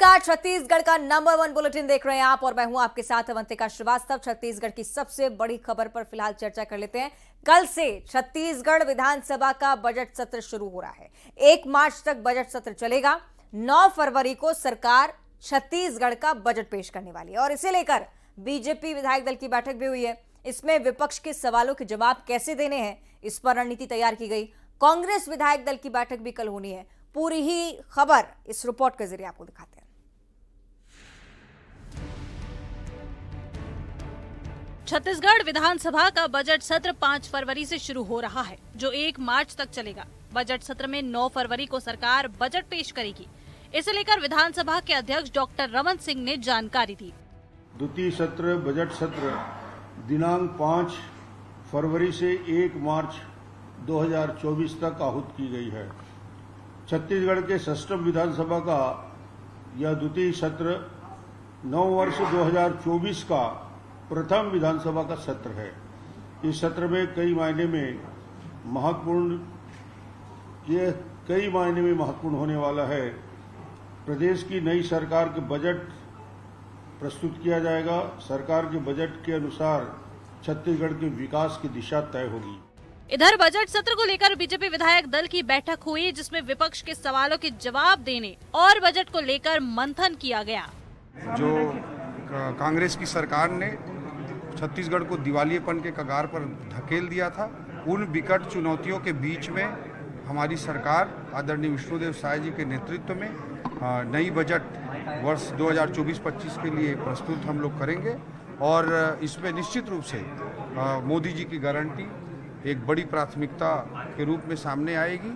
नमस्कार, छत्तीसगढ़ का number one bulletin देख रहे हैं आप और मैं हूँ आपके साथ अवंतिका श्रीवास्तव। छत्तीसगढ़ की सबसे बड़ी खबर पर फ़िलहाल चर्चा कर लेते हैं। कल से छत्तीसगढ़ विधानसभा का बजट सत्र शुरू हो रहा है। एक मार्च तक बजट सत्र चलेगा। 9 फरवरी को सरकार छत्तीसगढ़ का बजट पेश करने वाली है और इसे लेकर बीजेपी विधायक दल की बैठक भी हुई है। इसमें विपक्ष के सवालों के जवाब कैसे देने हैं, इस पर रणनीति तैयार की गई। कांग्रेस विधायक दल की बैठक भी कल होनी है। पूरी ही खबर इस रिपोर्ट के ज़रिए आपको दिखाते हैं। छत्तीसगढ़ विधानसभा का बजट सत्र 5 फरवरी से शुरू हो रहा है, जो 1 मार्च तक चलेगा। बजट सत्र में 9 फरवरी को सरकार बजट पेश करेगी। इसे लेकर विधानसभा के अध्यक्ष डॉक्टर रमन सिंह ने जानकारी दी। द्वितीय सत्र, बजट सत्र, दिनांक 5 फरवरी से 1 मार्च 2024 तक आहूत की गई है। छत्तीसगढ़ के सष्टम विधानसभा का यह द्वितीय सत्र नौ वर्ष 2024 का प्रथम विधानसभा का सत्र है। इस सत्र में कई मायने में महत्वपूर्ण ये कई मायने में महत्वपूर्ण होने वाला है। प्रदेश की नई सरकार के बजट प्रस्तुत किया जाएगा। सरकार के बजट के अनुसार छत्तीसगढ़ के विकास की दिशा तय होगी। इधर बजट सत्र को लेकर बीजेपी विधायक दल की बैठक हुई जिसमें विपक्ष के सवालों के जवाब देने और बजट को लेकर मंथन किया गया। जो कांग्रेस की सरकार ने छत्तीसगढ़ को दिवालियेपन के कगार पर धकेल दिया था। उन विकट चुनौतियों के बीच में हमारी सरकार, आदरणीय विष्णुदेव साय जी के नेतृत्व में नई बजट वर्ष 2024-25 के लिए प्रस्तुत हम लोग करेंगे और इसमें निश्चित रूप से मोदी जी की गारंटी एक बड़ी प्राथमिकता के रूप में सामने आएगी।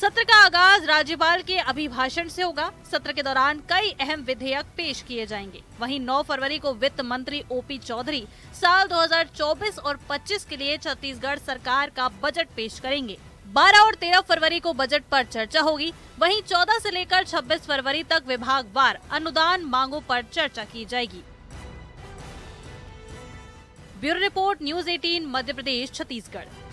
सत्र का आगाज़ राज्यपाल के अभिभाषण से होगा। सत्र के दौरान कई अहम विधेयक पेश किए जाएँगे। वहीं 9 फरवरी को वित्त मंत्री ओपी चौधरी साल 2024 और 25 के लिए छत्तीसगढ़ सरकार का बजट पेश करेंगे। 12 और 13 फरवरी को बजट पर चर्चा होगी। वहीं 14 से लेकर 26 फरवरी तक विभागवार अनुदान मांगों पर चर्चा की जाएगी। Bureau report, news 18 Madhya Pradesh, Chhattisgarh.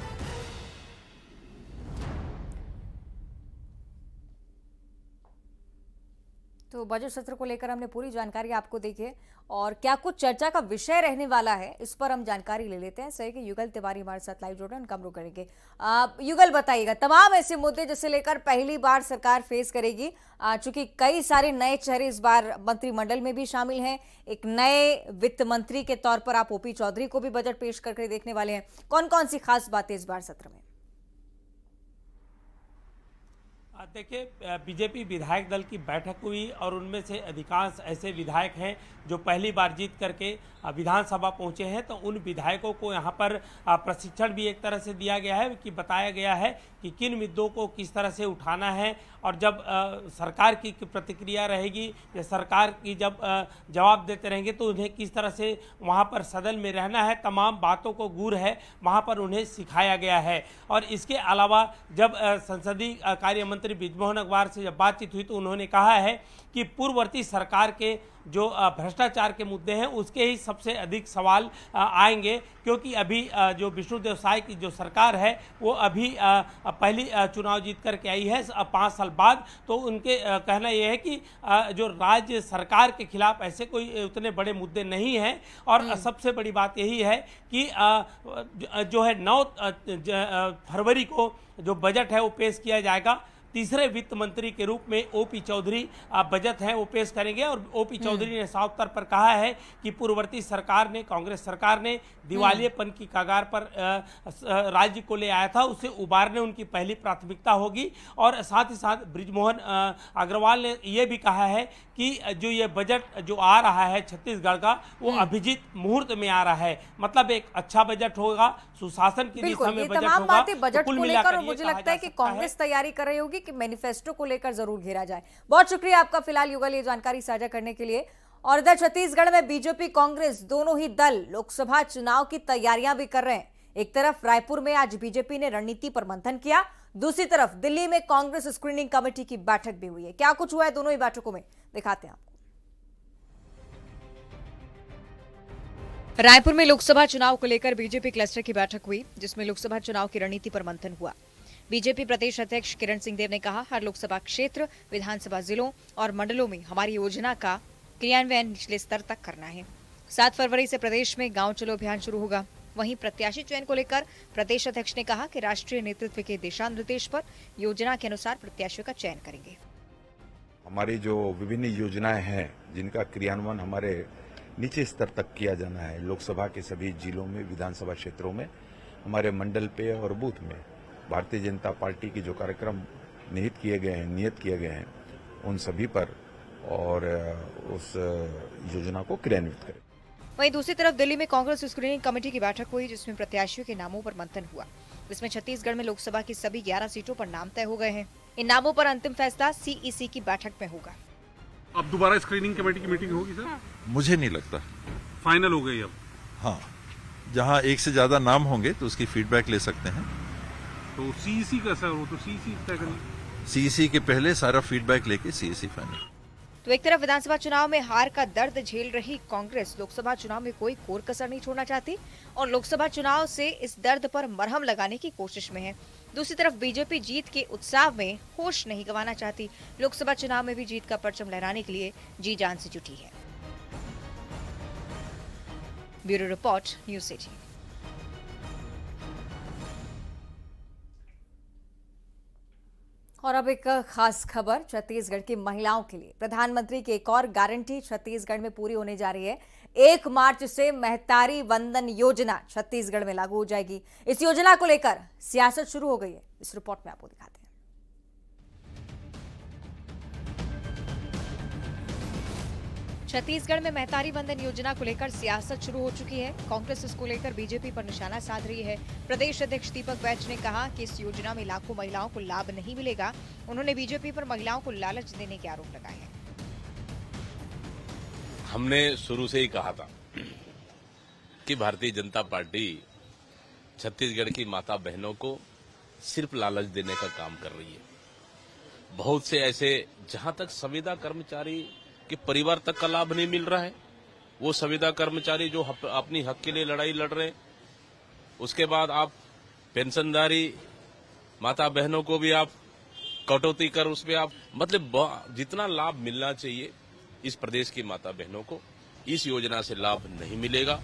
Budget सत्र को लेकर हमने पूरी जानकारी आपको दी है और क्या कुछ चर्चा का विषय रहने वाला है, इस पर हम जानकारी ले लेते हैं। सही कि युगल तिवारी हमारे साथ लाइव जोड़ उनका करेंगे। युगल बताइएगा, तमाम ऐसे मुद्दे जिसे लेकर पहली बार सरकार फेस करेगी चूँकि कई सारे नए चेहरे इस बार मंत्रिमंडल में भी शामिल हैं। एक नए वित्त मंत्री के तौर पर आप ओपी चौधरी को भी बजट पेश करके देखने वाले हैं। कौन कौन सी खास बातें इस बार सत्र में? देखिए बीजेपी विधायक दल की बैठक हुई और उनमें से अधिकांश ऐसे विधायक हैं जो पहली बार जीत करके विधानसभा पहुँचे हैं। तो उन विधायकों को यहाँ पर प्रशिक्षण भी एक तरह से दिया गया है कि बताया गया है कि किन मुद्दों को किस तरह से उठाना है और जब सरकार की प्रतिक्रिया रहेगी, या सरकार की जब जवाब देते रहेंगे तो उन्हें किस तरह से वहाँ पर सदन में रहना है, तमाम बातों को गुर है, वहाँ पर उन्हें सिखाया गया है। और इसके अलावा जब संसदीय कार्य मंत्री ब्रिजमोहन अखबार से जब बातचीत हुई तो उन्होंने कहा है कि पूर्ववर्ती सरकार के जो भ्रष्टाचार के मुद्दे हैं उसके ही सबसे अधिक सवाल आएँगे। क्योंकि अभी जो विष्णुदेव साय की जो सरकार है वो अभी पहली चुनाव जीत करके आई है पाँच साल बाद। तो उनके कहना यह है कि जो राज्य सरकार के खिलाफ ऐसे कोई उतने बड़े मुद्दे नहीं हैं। और हम्म। सबसे बड़ी बात यही है कि जो है नौ फरवरी को जो बजट है वो पेश किया जाएगा। तीसरे वित्त मंत्री के रूप में ओपी चौधरी बजट है वो पेश करेंगे और ओपी हम्म। चौधरी ने साफ़ तौर पर कहा है कि पूर्ववर्ती सरकार ने कांग्रेस सरकार ने दिवालियेपन की कगार पर राज्य को ले आया था उसे उबारने उनकी पहली प्राथमिकता होगी और साथ ही साथ ब्रिजमोहन अग्रवाल ने यह भी कहा है कि जो ये बजट जो आ रहा है छत्तीसगढ़ का वो हम्म। अभिजीत मुहूर्त में आ रहा है मतलब एक अच्छा बजट होगा सुशासन की दिशा में बजट होगा बजट को लेकर मुझे लगता है कि कांग्रेस तैयारी कर रही होगी कि मैनिफेस्टो को लेकर ज़रूर घेरा जाए। बहुत शुक्रिया आपका फ़िलहाल युगल ये जानकारी साझा करने के लिए। और इधर छत्तीसगढ़ में बीजेपी, कांग्रेस दोनों ही दल लोकसभा चुनाव की तैयारियाँ भी कर रहे हैं। एक तरफ़ रायपुर में आज बीजेपी ने रणनीति पर मंथन किया, दूसरी तरफ़ दिल्ली में कांग्रेस स्क्रीनिंग कमेटी की बैठक भी हुई है। क्या कुछ हुआ है दोनों ही बैठकों में? दिखाते हैं आपको। रायपुर में लोकसभा चुनाव को लेकर बीजेपी क्लस्टर की बैठक हुई, जिसमें लोकसभा चुनाव की रणनीति पर मंथन हुआ। बीजेपी प्रदेश अध्यक्ष किरण सिंह देव ने कहा, हर लोकसभा क्षेत्र, विधानसभा जिलों और मंडलों में हमारी योजना का क्रियान्वयन निचले स्तर तक करना है। सात फरवरी से प्रदेश में गाँव चलो अभियान शुरू होगा। वहीं प्रत्याशी चयन को लेकर प्रदेश अध्यक्ष ने कहा कि राष्ट्रीय नेतृत्व के दिशा निर्देश पर योजना के अनुसार प्रत्याशियों का चयन करेंगे। हमारी जो विभिन्न योजनाएँ हैं, जिनका क्रियान्वयन हमारे नीचे स्तर तक किया जाना है, लोकसभा के सभी जिलों में, विधानसभा क्षेत्रों में, हमारे मंडल पे और बूथ में भारतीय जनता पार्टी के जो कार्यक्रम निहित किए गए हैं नियत किए गए हैं उन सभी पर और उस योजना को क्रियान्वित करें। वहीं दूसरी तरफ़ दिल्ली में कांग्रेस स्क्रीनिंग कमेटी की बैठक हुई जिसमें प्रत्याशियों के नामों पर मंथन हुआ। जिसमें छत्तीसगढ़ में लोकसभा की सभी 11 सीटों पर नाम तय हो गए हैं। इन नामों पर अंतिम फैसला सीईसी की बैठक में होगा। अब दोबारा स्क्रीनिंग कमेटी की मीटिंग होगी सर? मुझे नहीं लगता। फाइनल हो गई अब। हाँ। जहाँ एक से ज़्यादा नाम होंगे तो उसकी फीडबैक ले सकते हैं। तो सीईसी का सर वो तो करेंगे सीईसी के पहले सारा फीडबैक लेके सीईसी फाइनल तो एक तरफ़ विधानसभा चुनाव में हार का दर्द झेल रही कांग्रेस। लोकसभा चुनाव में कोई कोर कसर नहीं छोड़ना चाहती और लोकसभा चुनाव से इस दर्द पर मरहम लगाने की कोशिश में है। दूसरी तरफ़ बीजेपी जीत के उत्साह में होश नहीं गंवाना चाहती। लोकसभा चुनाव में भी जीत का परचम लहराने के लिए जी जान से जुटी है। ब्यूरो रिपोर्ट न्यूज़ सिटी और अब एक खास खबर, छत्तीसगढ़ की महिलाओं के लिए। प्रधानमंत्री की एक और गारंटी, छत्तीसगढ़ में पूरी होने जा रही है। एक मार्च से महतारी वंदन योजना छत्तीसगढ़ में लागू हो जाएगी। इस योजना को लेकर सियासत शुरू हो गई है। इस रिपोर्ट में आपको दिखाते हैं। छत्तीसगढ़ में महतारी वंदन योजना को लेकर सियासत शुरू हो चुकी है। कांग्रेस इसको लेकर बीजेपी पर निशाना साध रही है। प्रदेश अध्यक्ष दीपक बैच ने कहा कि इस योजना में लाखों महिलाओं को लाभ नहीं मिलेगा। उन्होंने बीजेपी पर महिलाओं को लालच देने के आरोप लगाए हैं। हमने शुरू से ही कहा था कि भारतीय जनता पार्टी छत्तीसगढ़ की माता बहनों को सिर्फ़ लालच देने का काम कर रही है। बहुत से ऐसे जहाँ तक संविदा कर्मचारी के परिवार तक का लाभ नहीं मिल रहा है। वो संविदा कर्मचारी जो अपनी हक के लिए लड़ाई लड़ रहे उसके बाद आप पेंशनदारी माता बहनों को भी आप कटौती कर उसमें आप मतलब जितना लाभ मिलना चाहिए इस प्रदेश की माता बहनों को, इस योजना से लाभ नहीं मिलेगा।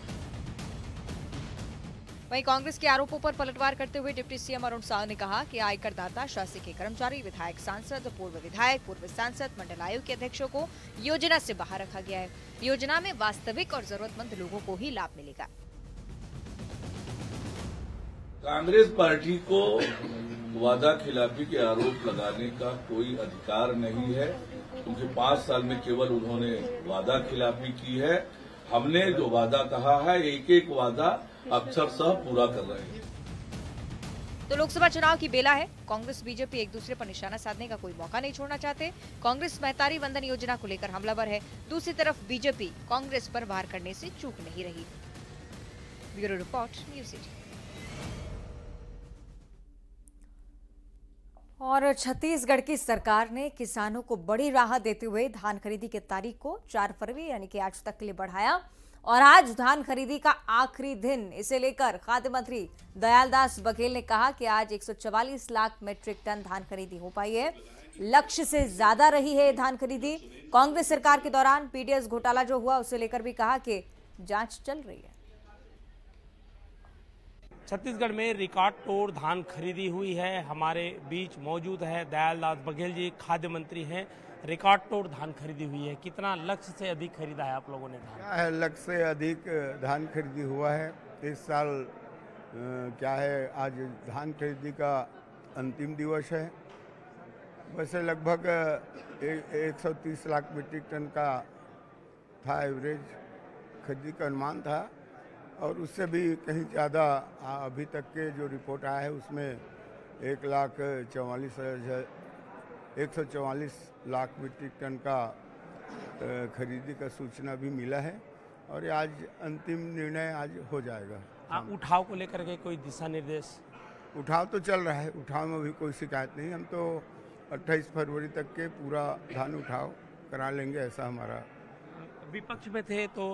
वहीं कांग्रेस के आरोपों पर पलटवार करते हुए डिप्टी सीएम अरुण साह ने कहा कि आयकर दाता शासकीय कर्मचारी, विधायक, सांसद, पूर्व विधायक, पूर्व सांसद, मंडल आयोग के अध्यक्षों को योजना से बाहर रखा गया है। योजना में वास्तविक और जरूरतमंद लोगों को ही लाभ मिलेगा। कांग्रेस पार्टी को वादा खिलाफी के आरोप लगाने का कोई अधिकार नहीं है। क्योंकि पाँच साल में केवल उन्होंने वादा खिलाफी की है। हमने जो वादा कहा है एक एक वादा अक्षरशः पूरा कर रहे हैं। तो लोकसभा चुनाव की बेला है। कांग्रेस, बीजेपी एक दूसरे पर निशाना साधने का कोई मौका नहीं छोड़ना चाहते। कांग्रेस महतारी वंदन योजना को लेकर हमलावर है। दूसरी तरफ़ बीजेपी कांग्रेस पर वार करने से चूक नहीं रही। ब्यूरो रिपोर्ट, न्यूज़ सिटी और छत्तीसगढ़ की सरकार ने किसानों को बड़ी राहत देते हुए धान खरीदी की तारीख को 4 फरवरी, यानी कि आज तक के लिए बढ़ाया। और आज धान खरीदी का आखिरी दिन, इसे लेकर खाद्य मंत्री दयालदास बघेल ने कहा कि आज 144 लाख मेट्रिक टन धान खरीदी हो पाई है। लक्ष्य से ज़्यादा रही है धान खरीदी। कांग्रेस सरकार के दौरान पीडीएस घोटाला जो हुआ, उसे लेकर भी कहा कि जाँच चल रही है। छत्तीसगढ़ में रिकॉर्ड तोड़ धान खरीदी हुई है। हमारे बीच मौजूद है दयालदास बघेल जी, खाद्य मंत्री हैं। रिकॉर्ड तोड़ धान खरीदी हुई है। कितना लक्ष्य से अधिक खरीदा है आप लोगों ने धान? क्या है लक्ष्य से अधिक धान खरीदी हुआ है? इस साल क्या है, आज धान खरीदी का अंतिम दिवस है। वैसे लगभग एक सौ तीस लाख मीट्रिक टन का था एवरेज, खरीदी का अनुमान था। और उससे भी कहीं ज़्यादा अभी तक के जो रिपोर्ट आया है उसमें एक लाख चौवालीस एक सौ चौवालीस लाख मीट्रिक टन का खरीदी का सूचना भी मिला है और आज अंतिम निर्णय आज हो जाएगा। आ, उठाव को लेकर के कोई दिशा निर्देश उठाव तो चल रहा है उठाव में भी कोई शिकायत नहीं हम तो 28 फरवरी तक के पूरा धान उठाव करा लेंगे ऐसा हमारा विपक्ष में थे तो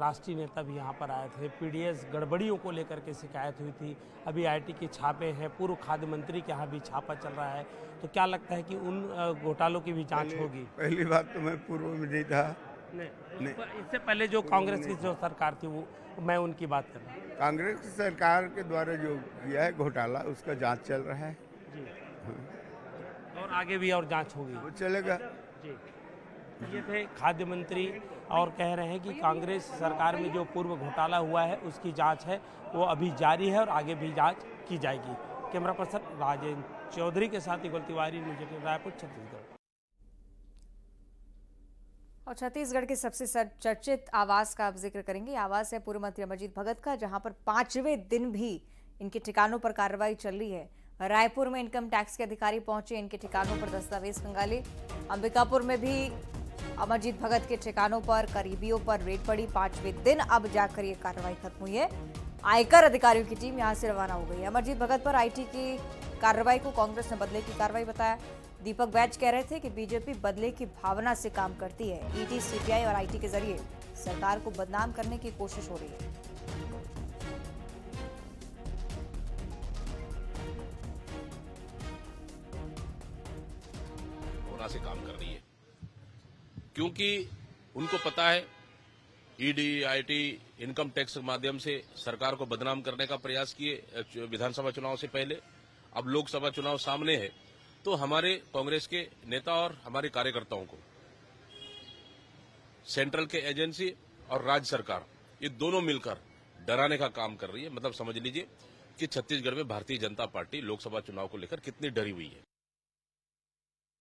राष्ट्रीय नेता भी यहाँ पर आए थे। पीडीएस गड़बड़ियों को लेकर के शिकायत हुई थी। अभी आईटी के छापे हैं पूर्व खाद्य मंत्री के यहाँ भी छापा चल रहा है। तो क्या लगता है कि उन घोटालों की भी जाँच होगी? पहली बात तो मैं पूर्व में नहीं था नहीं इससे पहले जो कांग्रेस की जो सरकार थी वो मैं उनकी बात कर रहा हूँ। कांग्रेस की सरकार के द्वारा जो किया है घोटाला उसका जाँच चल रहा है। जी। और आगे भी और जाँच होगी। वो चलेगा। जी। ये थे खाद्य मंत्री और कह रहे हैं कि कांग्रेस सरकार में जो पूर्व घोटाला हुआ है, उसकी जाँच है। वो अभी जारी है और आगे भी जाँच की जाएगी। कैमरा पर्सन राजेंद्र चौधरी के साथ इकबल तिवारी, न्यूज़ रायपुर, छत्तीसगढ़। और छत्तीसगढ़ के सबसे चर्चित आवास का आप ज़िक्र करेंगे। आवास है पूर्व मंत्री अमरजीत भगत का, जहाँ पर पाँचवें दिन भी इनके ठिकानों पर कार्रवाई चल रही है। रायपुर में इनकम टैक्स के अधिकारी पहुँचे, इनके ठिकानों पर दस्तावेज़ खंगाले। अंबिकापुर में भी अमरजीत भगत के ठिकानों पर, करीबियों पर रेड पड़ी। पाँचवें दिन अब जाकर ये कार्रवाई खत्म हुई है। आयकर अधिकारियों की टीम यहाँ से रवाना हो गई है। अमरजीत भगत पर आईटी की कार्रवाई को कांग्रेस ने बदले की कार्रवाई बताया। दीपक बैच कह रहे थे कि बीजेपी बदले की भावना से काम करती है। ईडी सीबीआई और आईटी के ज़रिए सरकार को बदनाम करने की कोशिश हो रही है। क्योंकि उनको पता है ईडी आईटी इनकम टैक्स के माध्यम से सरकार को बदनाम करने का प्रयास किए विधानसभा चुनाव से पहले। अब लोकसभा चुनाव सामने है तो हमारे कांग्रेस के नेता और हमारे कार्यकर्ताओं को, सेंट्रल के एजेंसी और राज्य सरकार, ये दोनों मिलकर डराने का काम कर रही है। मतलब समझ लीजिए कि छत्तीसगढ़ में भारतीय जनता पार्टी लोकसभा चुनाव को लेकर कितनी डरी हुई है।